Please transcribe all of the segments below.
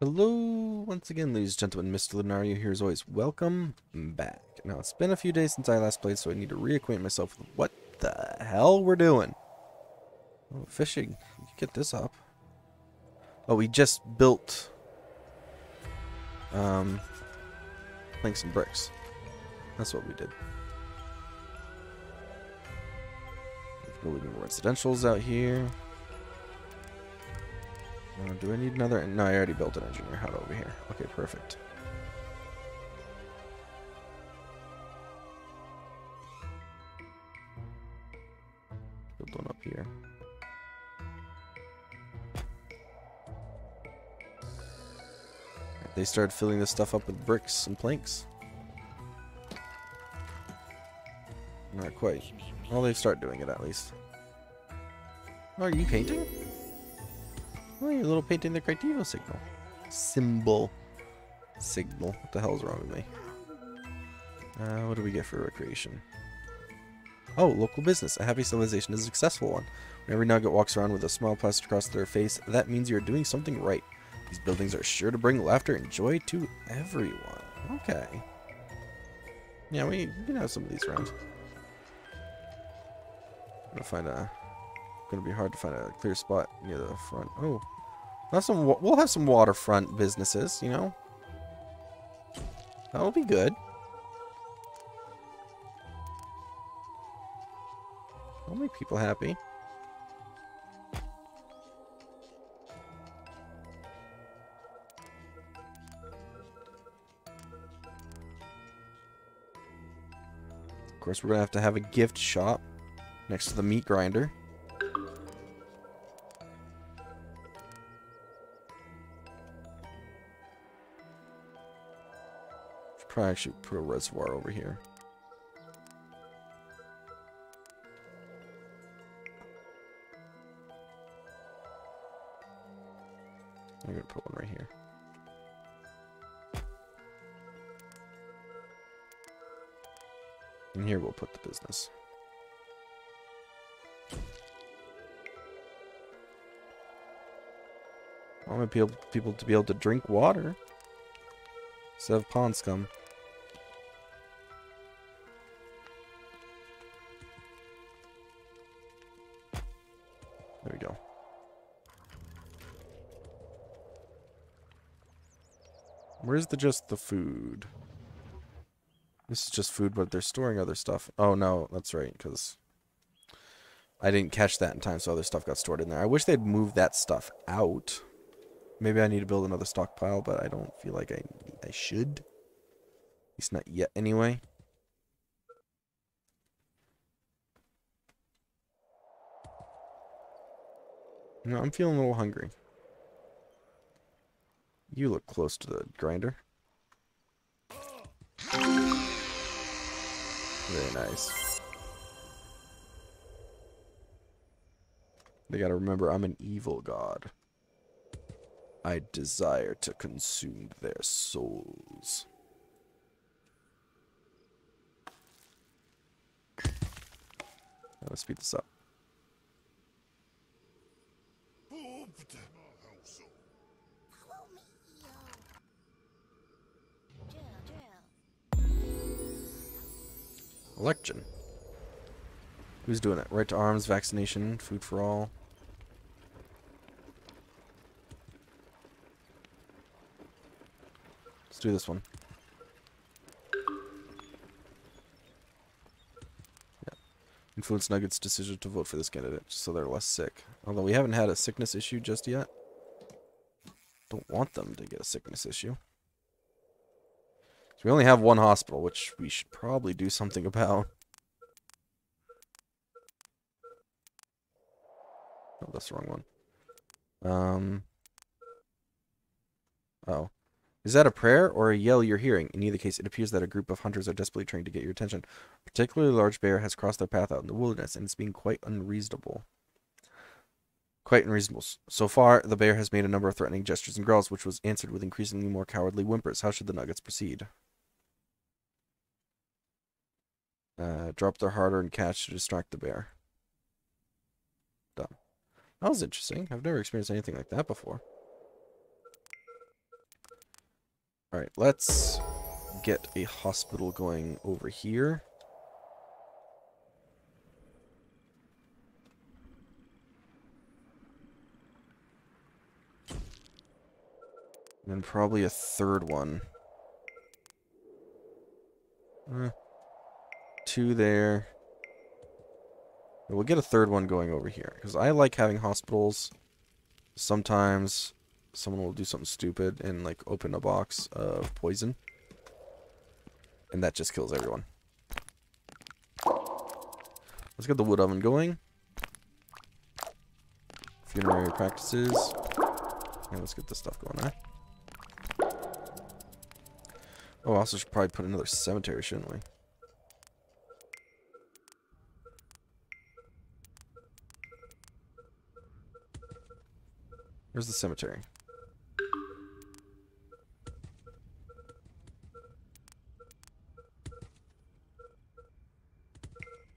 Hello, once again, ladies and gentlemen. Mr. Lunario here as always. Welcome back. Now, it's been a few days since I last played, so I need to reacquaint myself with what the hell we're doing. Oh, fishing. Get this up. Oh, we just built um, planks and bricks. That's what we did. Building residentials out here. Uh, do I need another? No, I already built an engineer hut over here. Okay, perfect. Build one up here. They started filling this stuff up with bricks and planks. Not quite. Well, they start doing it at least. Oh, are you painting? Oh, you're a little painting the Crytivo signal. Symbol. Signal. What the hell is wrong with me? Uh, what do we get for recreation? Oh, local business. A happy civilization is a successful one. When every nugget walks around with a smile plastered across their face, that means you're doing something right. These buildings are sure to bring laughter and joy to everyone. Okay. Yeah, we, we can have some of these around. I'm gonna find a. Gonna be hard to find a clear spot near the front. Oh, we'll have some. We'll have some waterfront businesses. You know, that'll be good. That'll make people happy. Of course, we're gonna have to have a gift shop next to the meat grinder. Probably actually put a reservoir over here. I'm gonna put one right here. And here we'll put the business. I want people people to be able to drink water instead of pond scum. Where's the just the food? This is just food, but they're storing other stuff. Oh no, that's right, because I didn't catch that in time, so other stuff got stored in there. I wish they'd move that stuff out. Maybe I need to build another stockpile, but I don't feel like I I should. At least not yet, anyway. No, I'm feeling a little hungry. You look close to the grinder. Very nice. They gotta remember I'm an evil god. I desire to consume their souls. Let's speed this up. Election. Who's doing it? Right to arms, vaccination, food for all. Let's do this one. Yeah. Influence Nuggets' decision to vote for this candidate, so they're less sick. Although we haven't had a sickness issue just yet. Don't want them to get a sickness issue. We only have one hospital, which we should probably do something about. Oh, that's the wrong one. Um. Oh. Is that a prayer or a yell you're hearing? In either case, it appears that a group of hunters are desperately trying to get your attention. A particularly large bear has crossed their path out in the wilderness, and it's being quite unreasonable. Quite unreasonable. So far, the bear has made a number of threatening gestures and growls, which was answered with increasingly more cowardly whimpers. How should the nuggets proceed? Uh, drop their hard-earned cash to distract the bear. Done. That was interesting. I've never experienced anything like that before. Alright, let's get a hospital going over here. And probably a third one. Uh, two there. We'll get a third one going over here. Because I like having hospitals. Sometimes someone will do something stupid and like open a box of poison. And that just kills everyone. Let's get the wood oven going. Funerary practices. And let's get this stuff going? Oh, I also should probably put another cemetery, shouldn't we? Where's the cemetery?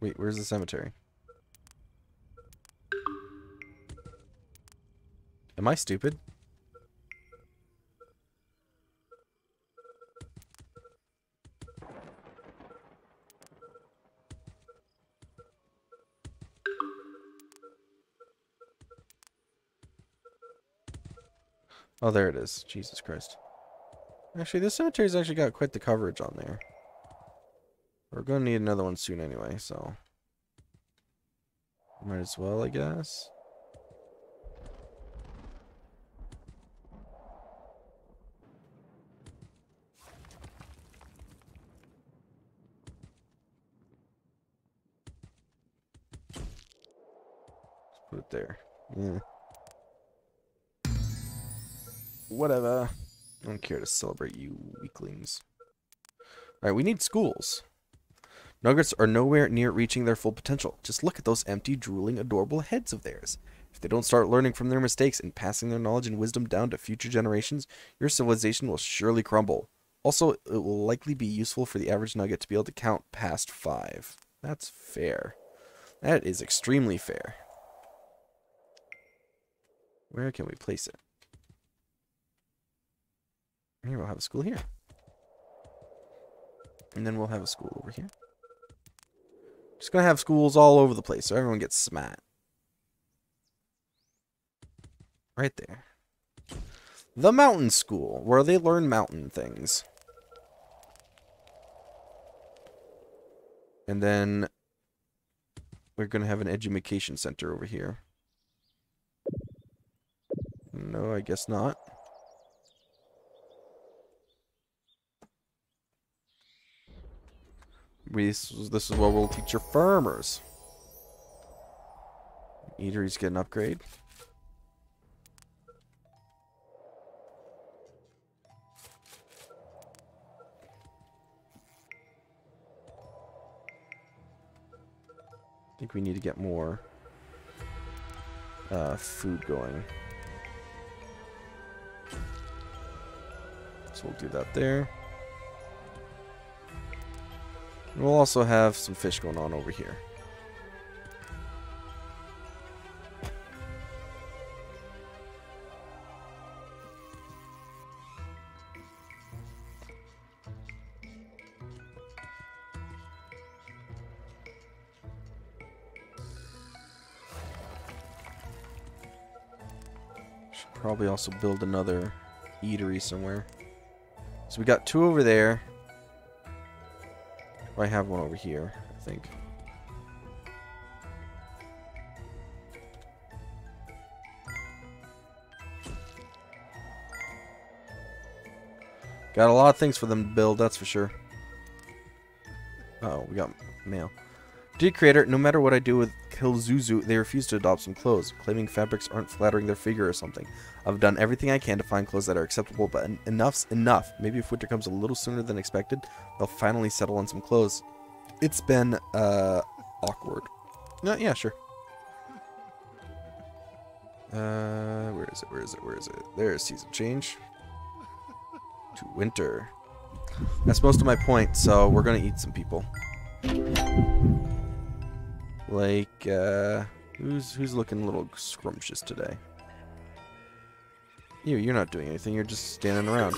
Wait, where's the cemetery? Am I stupid? Oh, there it is. Jesus Christ. Actually, this cemetery's actually got quite the coverage on there. We're going to need another one soon anyway, so... Might as well, I guess. Let's put it there. Yeah. Whatever. I don't care to celebrate you weaklings. Alright, we need schools. Nuggets are nowhere near reaching their full potential. Just look at those empty, drooling, adorable heads of theirs. If they don't start learning from their mistakes and passing their knowledge and wisdom down to future generations, your civilization will surely crumble. Also, it will likely be useful for the average nugget to be able to count past five. That's fair. That is extremely fair. Where can we place it? Here, we'll have a school here. And then we'll have a school over here. Just gonna have schools all over the place so everyone gets smat. Right there. The mountain school, where they learn mountain things. And then we're gonna have an education center over here. No, I guess not. We, this is what we'll teach your farmers. Eateries get an upgrade. I think we need to get more uh, food going. So we'll do that there. We'll also have some fish going on over here. Should probably also build another eatery somewhere. So we got two over there. I have one over here, I think. Got a lot of things for them to build, that's for sure. Uh oh, we got mail. Dear creator, no matter what I do with Kilzuzu, they refuse to adopt some clothes, claiming fabrics aren't flattering their figure or something. I've done everything I can to find clothes that are acceptable, but en enough's enough. Maybe if winter comes a little sooner than expected, they'll finally settle on some clothes. It's been, uh, awkward. No, yeah, sure. Uh, where is it? Where is it? Where is it? There's season change. To winter. That's most of my point, so we're gonna eat some people. Like, uh, who's who's looking a little scrumptious today? You, you're not doing anything. You're just standing around.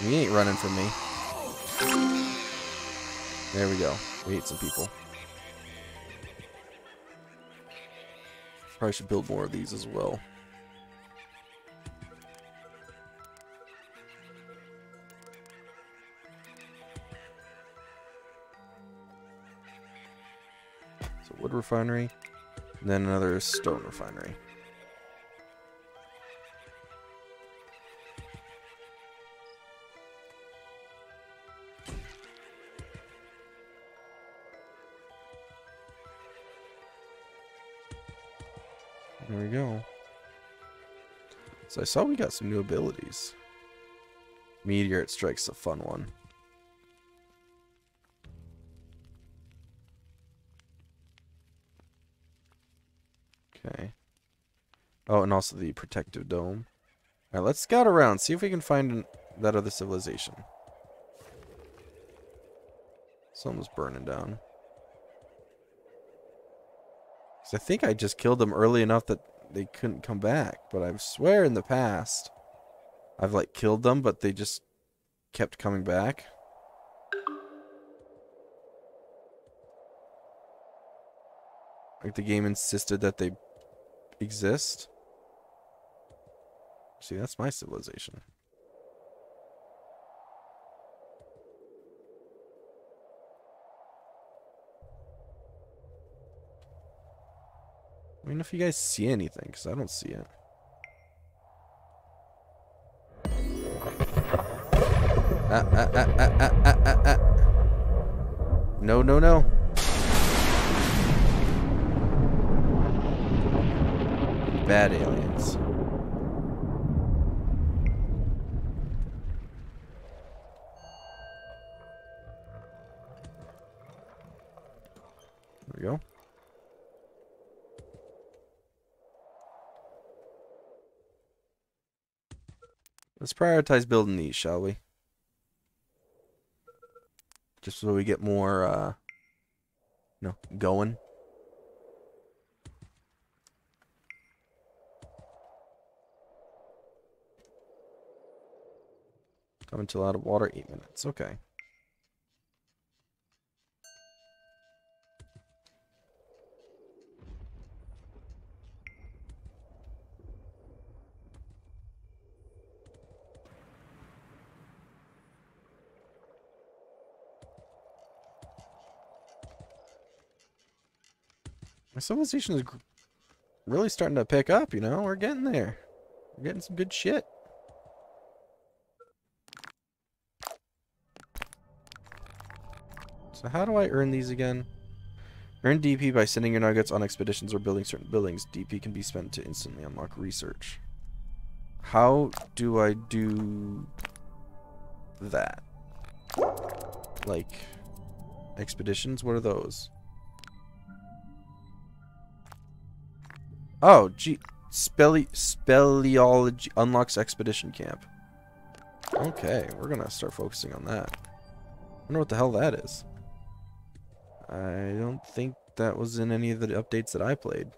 He ain't running from me. There we go. We ate some people. Probably should build more of these as well. Refinery, then another stone refinery. There we go. So I saw we got some new abilities. Meteor Strike's a fun one. Okay. Oh, and also the protective dome. Alright, let's scout around, see if we can find an, that other civilization. Something's burning down. Cause I think I just killed them early enough that they couldn't come back. But I swear in the past, I've like killed them, but they just kept coming back. Like the game insisted that they exist. See, that's my civilization. I mean, if you guys see anything, because I don't see it. Ah, ah, ah, ah, ah, ah, ah, ah. No, no, no. Bad aliens. There we go. Let's prioritize building these, shall we? Just so we get more, uh, you know, going. Coming to out of water, eight minutes. Okay. My civilization is really starting to pick up, you know? We're getting there. We're getting some good shit. So how do I earn these again? Earn DP by sending your nuggets on expeditions or building certain buildings. DP can be spent to instantly unlock research. How do I do that? Like, expeditions? What are those? Oh, gee. Spele speleology unlocks expedition camp. Okay, we're gonna start focusing on that. I wonder what the hell that is. I don't think that was in any of the updates that I played.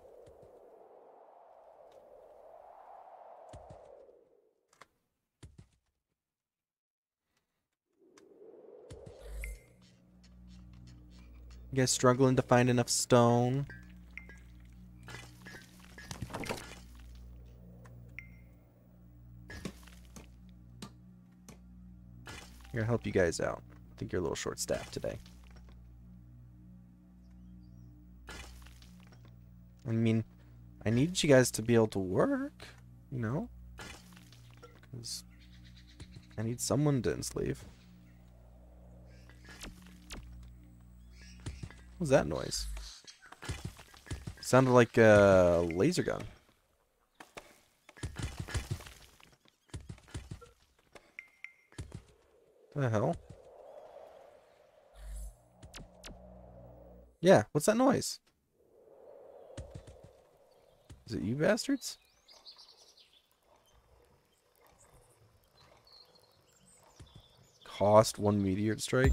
Guys struggling to find enough stone? Here, help you guys out. I think you're a little short-staffed today. I mean, I need you guys to be able to work, you know? Because I need someone to enslave. What was that noise? Sounded like a laser gun. The hell? Yeah, what's that noise? Is it you bastards? Cost one meteor strike?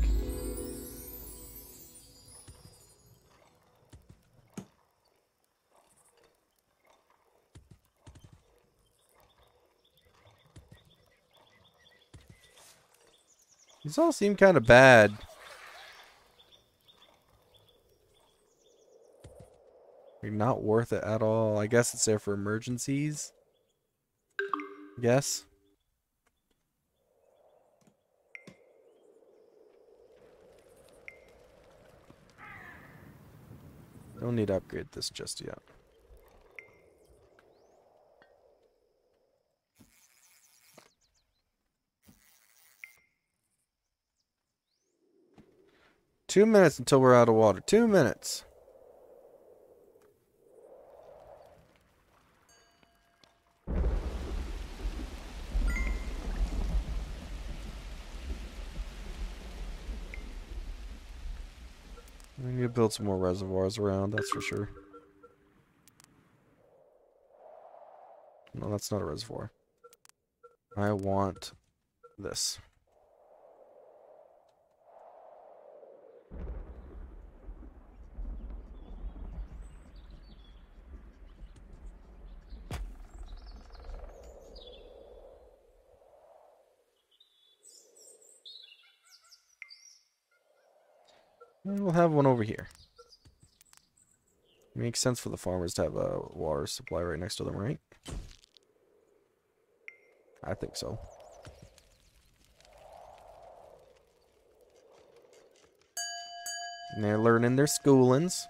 These all seem kind of bad. They're not worth it at all. I guess it's there for emergencies. Guess. Don't need to upgrade this just yet. Two minutes until we're out of water. Two minutes. Build some more reservoirs around, that's for sure. No, that's not a reservoir. I want this. And we'll have one over here. Makes sense for the farmers to have a water supply right next to them, right? I think so. And they're learning their schoolings.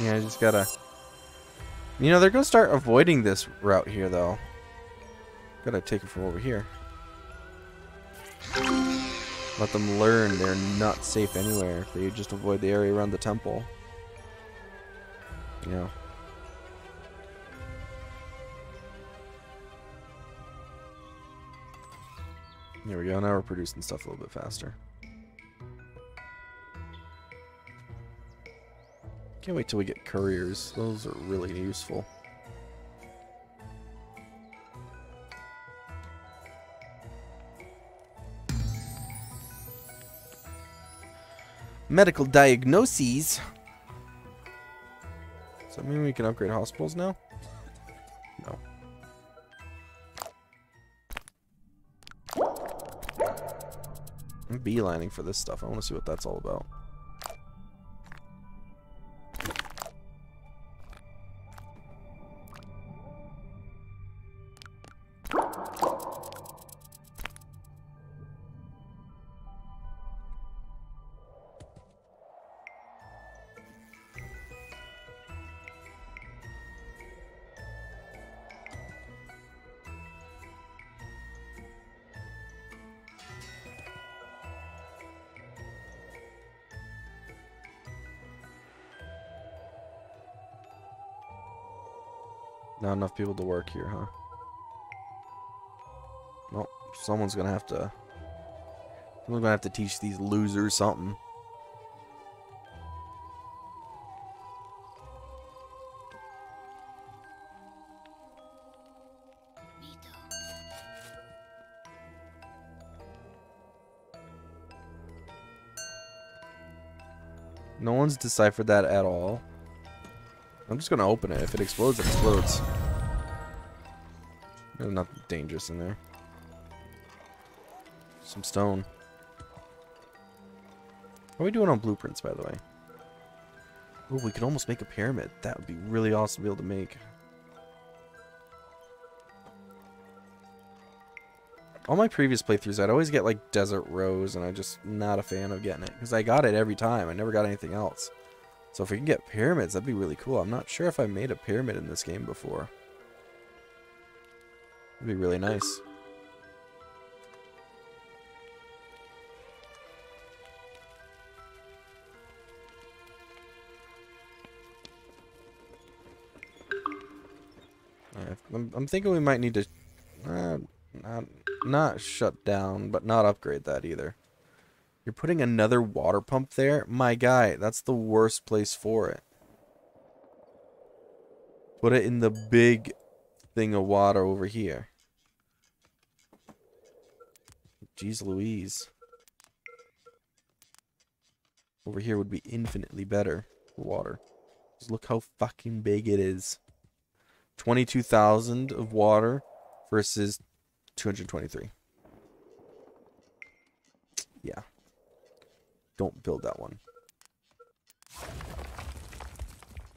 Yeah, I just gotta... You know, they're gonna start avoiding this route here, though. Gotta take it from over here. Let them learn they're not safe anywhere if they just avoid the area around the temple. You know. There we go, now we're producing stuff a little bit faster. Can't wait till we get couriers. Those are really useful. Medical diagnoses. Does that mean we can upgrade hospitals now? No. I'm beelining for this stuff. I want to see what that's all about. Not enough people to work here, huh? Well, someone's gonna have to... Someone's gonna have to teach these losers something. No one's deciphered that at all. I'm just gonna open it. If it explodes, it explodes. There's nothing dangerous in there. Some stone. How are we doing on blueprints, by the way? Oh, we could almost make a pyramid. That would be really awesome to be able to make. All my previous playthroughs, I'd always get like Desert Rose, and I'm just not a fan of getting it. Because I got it every time. I never got anything else. So if we can get pyramids, that'd be really cool. I'm not sure if I made a pyramid in this game before. It'd be really nice. I'm, I'm thinking we might need to uh, not, not shut down, but not upgrade that either. You're putting another water pump there? My guy, that's the worst place for it. Put it in the big thing of water over here. Jeez Louise. over here would be infinitely better for water. Just look how fucking big it is. 22,000 of water versus 223. Yeah. Don't build that one.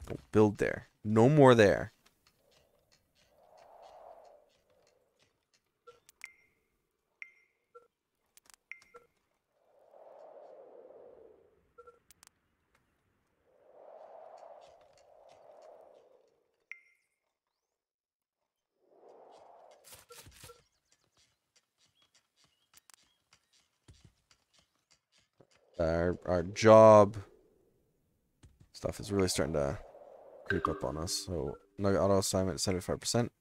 Don't build there. No more there. Our our job stuff is really starting to creep up on us. So nugget auto assignment seventy five percent.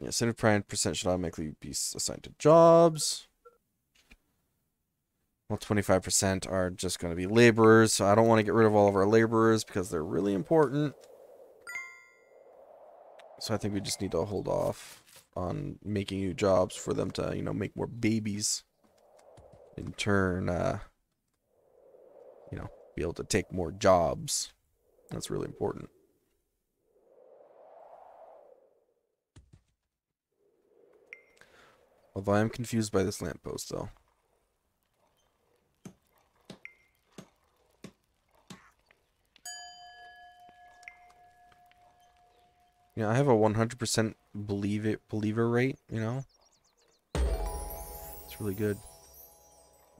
Yeah, seventy five percent should automatically be assigned to jobs. Well, twenty five percent are just going to be laborers. So I don't want to get rid of all of our laborers because they're really important. So I think we just need to hold off on making new jobs for them to, you know, make more babies in turn, uh, you know, be able to take more jobs. That's really important. Although I am confused by this lamppost, though. Yeah, I have a 100% believe it believer rate, you know? It's really good.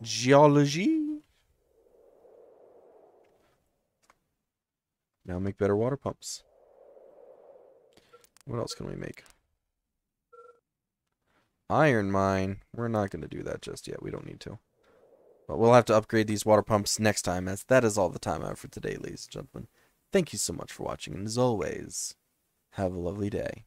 Geology. Now make better water pumps. What else can we make? Iron mine. We're not going to do that just yet. We don't need to. But we'll have to upgrade these water pumps next time, as that is all the time I have for today, ladies and gentlemen. Thank you so much for watching, and as always, have a lovely day.